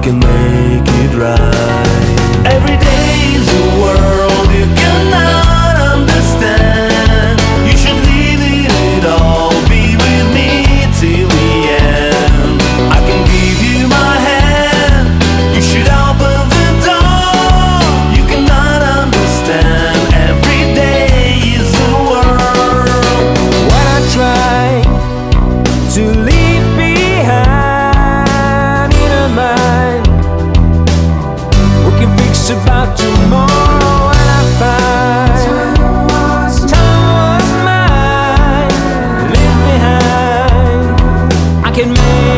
I can make it right. Every can make